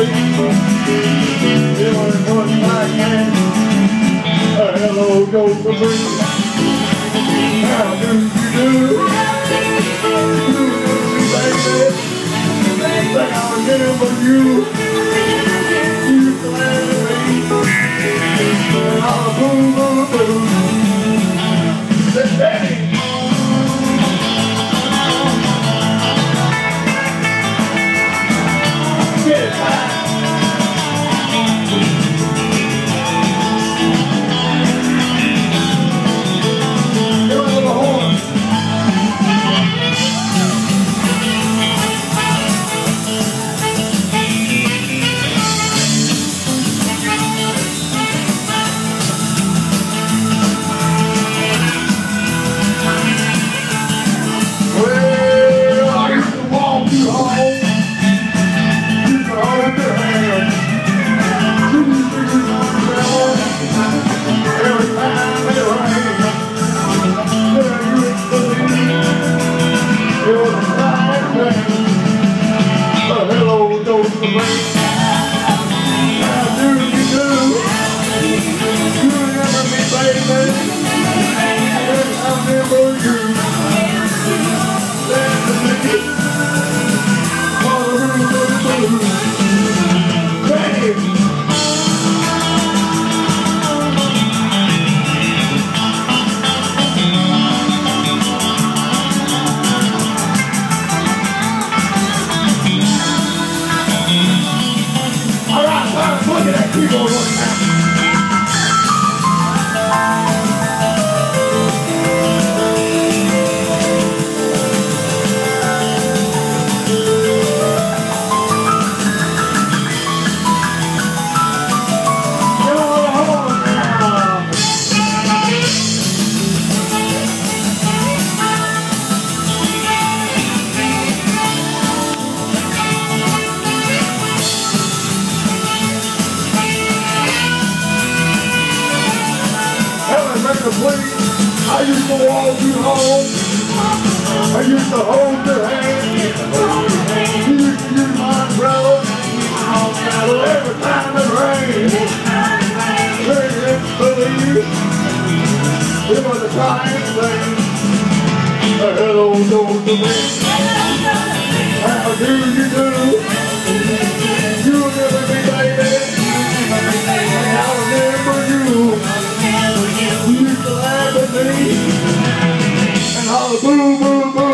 Like man. A hello goes the breeze. How do you do? Baby, think I remember you. You Make a. I used to walk you home. I used to hold your hand. You used to use my umbrella. Every time it rained. Couldn't believe it was a time thing. Hello, don't to me. How do you? boom, boom, boom.